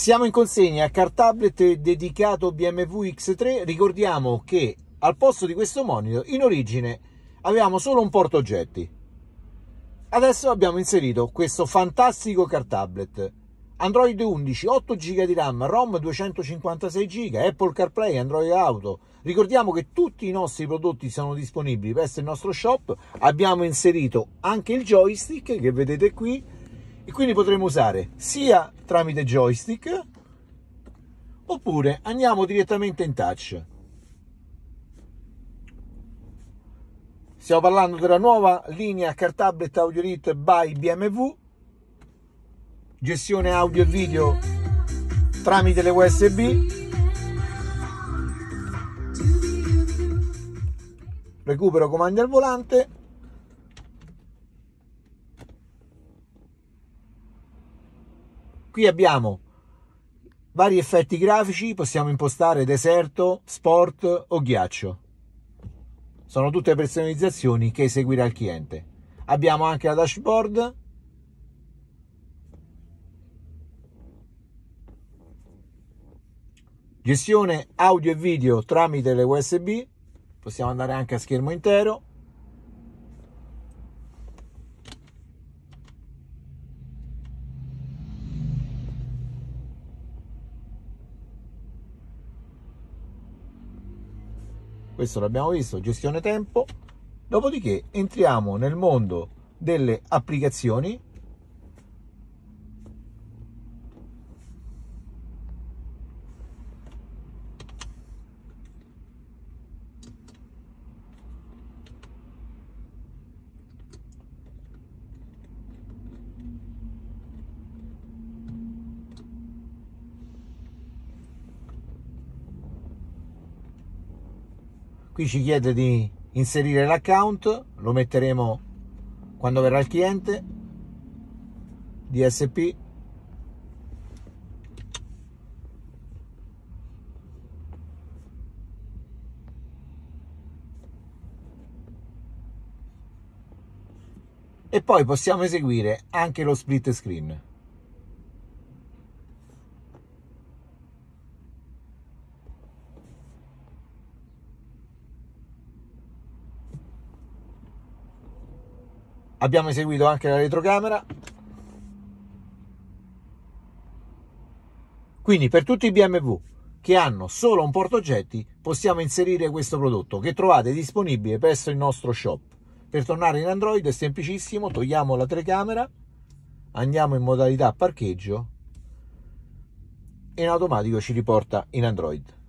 Siamo in consegna car tablet dedicato BMW X3. Ricordiamo che al posto di questo monitor in origine avevamo solo un portaoggetti. Adesso abbiamo inserito questo fantastico car tablet. Android 11, 8 GB di RAM, ROM 256 GB, Apple CarPlay, Android Auto. Ricordiamo che tutti i nostri prodotti sono disponibili presso il nostro shop. Abbiamo inserito anche il joystick che vedete qui e quindi potremo usare sia tramite joystick oppure andiamo direttamente in touch. Stiamo parlando della nuova linea Car Tablet Audio Elite by BMW, gestione audio e video tramite le USB, recupero comandi al volante Qui abbiamo vari effetti grafici, possiamo impostare deserto, sport o ghiaccio. Sono tutte personalizzazioni che eseguirà il cliente. Abbiamo anche la dashboard. Gestione audio e video tramite le USB. Possiamo andare anche a schermo intero. Questo l'abbiamo visto, gestione tempo, dopodiché entriamo nel mondo delle applicazioni qui ci chiede di inserire l'account lo metteremo quando verrà il cliente DSP e poi possiamo eseguire anche lo split screen abbiamo eseguito anche la retrocamera. Quindi per tutti i BMW che hanno solo un portaoggetti possiamo inserire questo prodotto che trovate disponibile presso il nostro shop. Per tornare in Android è semplicissimo togliamo la telecamera andiamo in modalità parcheggio e in automatico ci riporta in Android